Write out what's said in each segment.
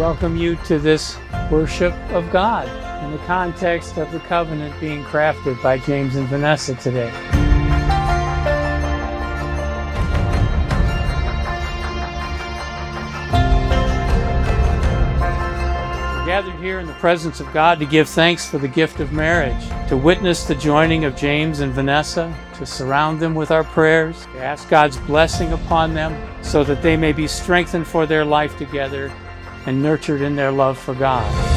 welcome you to this worship of God in the context of the covenant being crafted by James and Vanessa today. We're gathered here in the presence of God to give thanks for the gift of marriage, to witness the joining of James and Vanessa, to surround them with our prayers, to ask God's blessing upon them so that they may be strengthened for their life together and nurtured in their love for God.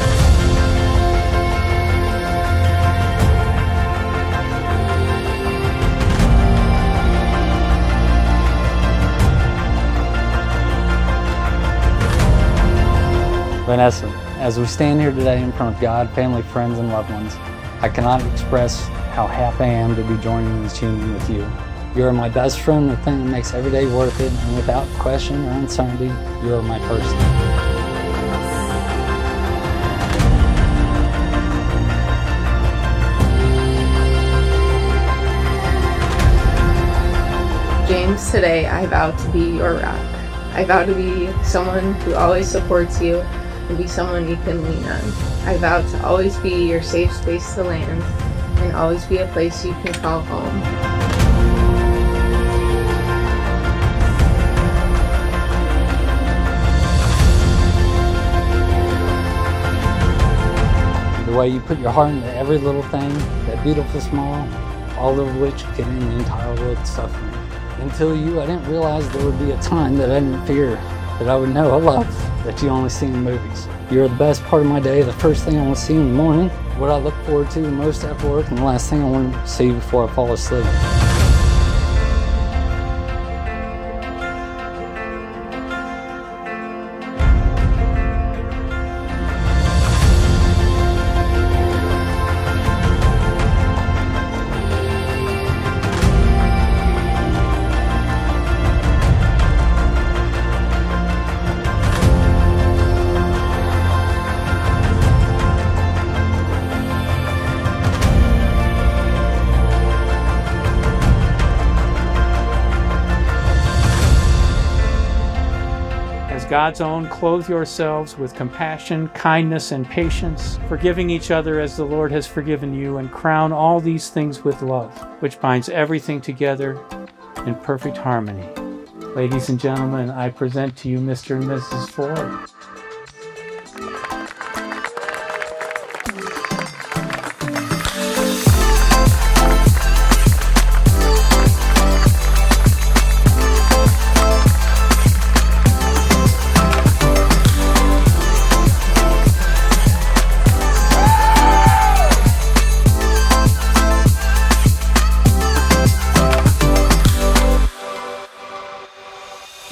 Vanessa, as we stand here today in front of God, family, friends, and loved ones, I cannot express how happy I am to be joining this union with you. You are my best friend, the thing that makes every day worth it, and without question or uncertainty, you are my person. James, today I vow to be your rock. I vow to be someone who always supports you and be someone you can lean on. I vow to always be your safe space to land and always be a place you can call home. The way you put your heart into every little thing, that beautiful smile, all of which can end the entire world's suffering. Until you, I didn't realize there would be a time that I didn't fear, that I would know a love that you only see in movies. You're the best part of my day, the first thing I want to see in the morning, what I look forward to the most after work, and the last thing I want to see before I fall asleep. God's own, clothe yourselves with compassion, kindness, and patience, forgiving each other as the Lord has forgiven you, and crown all these things with love, which binds everything together in perfect harmony. Ladies and gentlemen, I present to you Mr. and Mrs. Ford.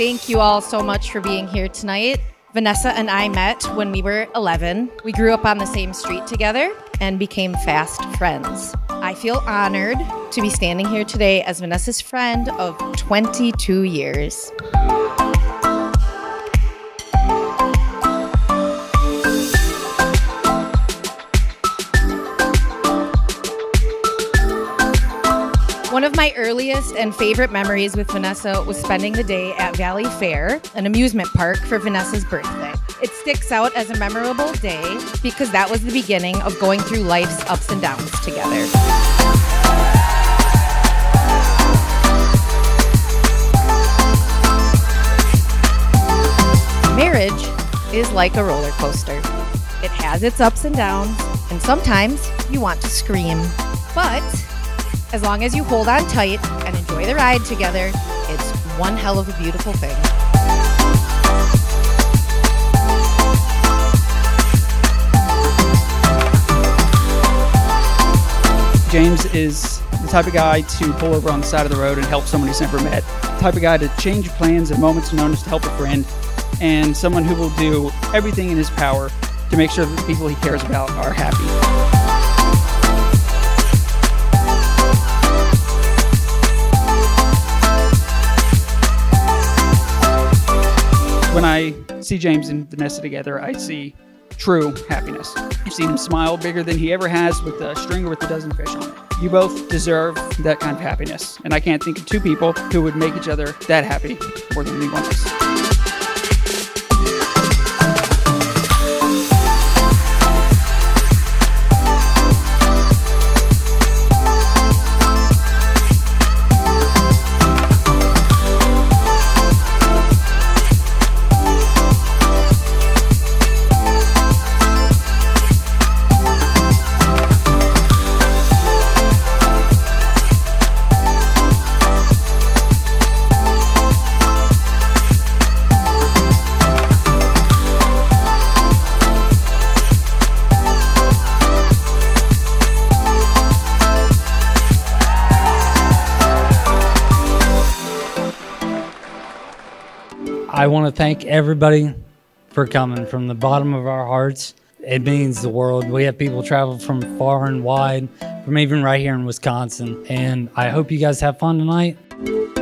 Thank you all so much for being here tonight. Vanessa and I met when we were 11. We grew up on the same street together and became fast friends. I feel honored to be standing here today as Vanessa's friend of 22 years. My earliest and favorite memories with Vanessa was spending the day at Valley Fair, an amusement park, for Vanessa's birthday. It sticks out as a memorable day because that was the beginning of going through life's ups and downs together. Marriage is like a roller coaster. It has its ups and downs, and sometimes you want to scream. But as long as you hold on tight and enjoy the ride together, it's one hell of a beautiful thing. James is the type of guy to pull over on the side of the road and help someone he's never met. The type of guy to change plans at moment's of notice to help a friend, and someone who will do everything in his power to make sure that the people he cares about are happy. I see James and Vanessa together, I see true happiness. I've seen him smile bigger than he ever has with a string with a dozen fish on it. You both deserve that kind of happiness, and I can't think of two people who would make each other that happy more than anyone else. I want to thank everybody for coming from the bottom of our hearts. It means the world. We have people travel from far and wide, from even right here in Wisconsin. And I hope you guys have fun tonight.